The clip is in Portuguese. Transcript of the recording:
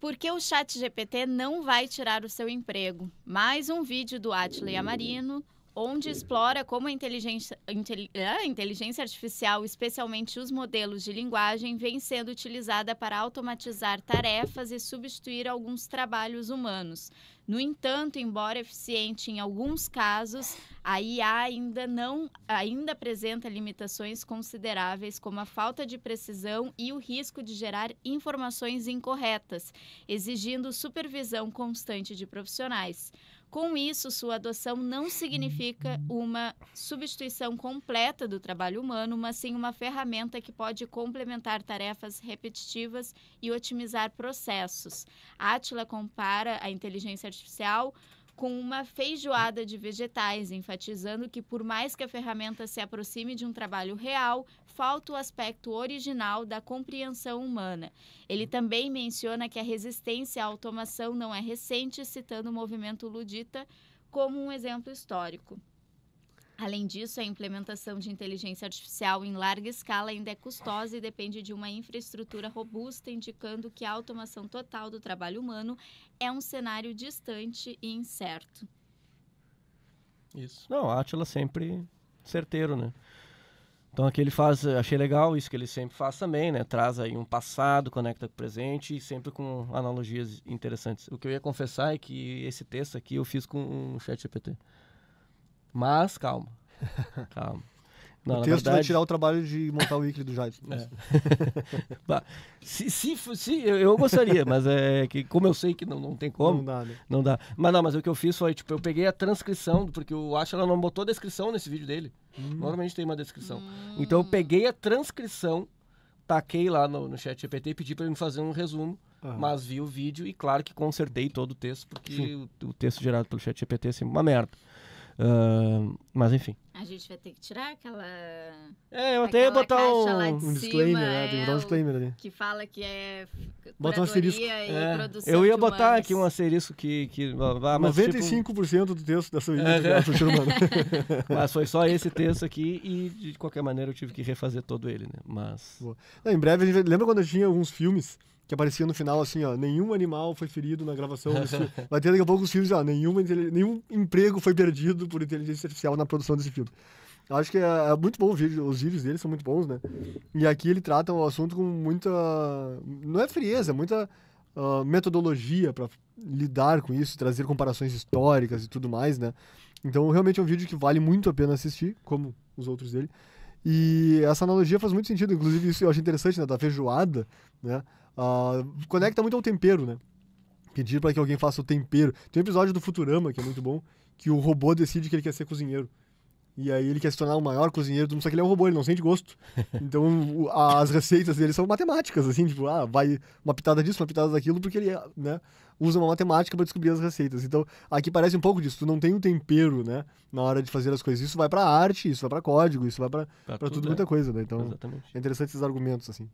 Porque o chat GPT não vai tirar o seu emprego. Mais um vídeo do Atley Amarino, onde explora como a inteligência, a inteligência artificial, especialmente os modelos de linguagem, vem sendo utilizada para automatizar tarefas e substituir alguns trabalhos humanos. No entanto, embora eficiente em alguns casos, a IA ainda não ainda apresenta limitações consideráveis como a falta de precisão e o risco de gerar informações incorretas, exigindo supervisão constante de profissionais. Com isso, sua adoção não significa uma substituição completa do trabalho humano, mas sim uma ferramenta que pode complementar tarefas repetitivas e otimizar processos. Atila compara a inteligência artificial com uma feijoada de vegetais, enfatizando que, por mais que a ferramenta se aproxime de um trabalho real, falta o aspecto original da compreensão humana. Ele também menciona que a resistência à automação não é recente, citando o movimento ludita como um exemplo histórico. Além disso, a implementação de inteligência artificial em larga escala ainda é custosa e depende de uma infraestrutura robusta, indicando que a automação total do trabalho humano é um cenário distante e incerto. Isso. Não, a Atila sempre certeiro, né? Então aqui ele faz, achei legal isso que ele sempre faz também, né? Traz aí um passado, conecta com o presente e sempre com analogias interessantes. O que eu ia confessar é que esse texto aqui eu fiz com um chat GPT. Mas calma. calma. Não, o texto verdade... vai tirar o trabalho de montar o wiki do Jadson. É. se, se, se, eu gostaria, mas é que como eu sei que não, não tem como. Não dá, né? Não dá. Mas não, mas o que eu fiz foi, tipo, eu peguei a transcrição, porque eu acho que ela não botou descrição nesse vídeo dele. Hum. Normalmente tem uma descrição. Hum. Então eu peguei a transcrição, taquei lá no, no chat GPT e pedi para ele me fazer um resumo. Uhum. Mas vi o vídeo e claro que consertei todo o texto, porque o, o, texto gerado pelo chat GPT é sempre uma merda. Uh, mas enfim. A gente vai ter que tirar aquela. É, eu até ia botar um, um disclaimer, né? Tem que botar um disclaimer ali. Que fala que é. Bota um asterisco. É. Eu ia botar humanos. aqui um asterisco que. que ah, mas 95% tipo... do texto dessa vida é, é. ser humano. mas foi só esse texto aqui e de qualquer maneira eu tive que refazer todo ele, né? Mas. Não, em breve a gente. Lembra quando tinha alguns filmes que aparecia no final assim, ó, nenhum animal foi ferido na gravação. Vai ter daqui a pouco os filmes, ó, nenhuma, nenhum emprego foi perdido por inteligência artificial na produção desse filme. Acho que é, é muito bom o vídeo, os vídeos dele são muito bons, né? E aqui ele trata o assunto com muita, não é frieza, é muita uh, metodologia para lidar com isso, trazer comparações históricas e tudo mais, né? Então realmente é um vídeo que vale muito a pena assistir, como os outros dele. E essa analogia faz muito sentido, inclusive isso eu acho interessante, né? Da feijoada, né? Uh, conecta muito ao tempero, né? Pedir para que alguém faça o tempero. Tem um episódio do Futurama, que é muito bom, que o robô decide que ele quer ser cozinheiro. E aí ele quer se tornar o maior cozinheiro do mundo, só que ele é um robô, ele não sente gosto. Então as receitas dele são matemáticas, assim, tipo, ah, vai uma pitada disso, uma pitada daquilo, porque ele, né, usa uma matemática para descobrir as receitas. Então, aqui parece um pouco disso, tu não tem um tempero, né, na hora de fazer as coisas. Isso vai para arte, isso vai para código, isso vai para tudo, tudo, muita é. coisa, né? Então, Exatamente. é interessante esses argumentos, assim.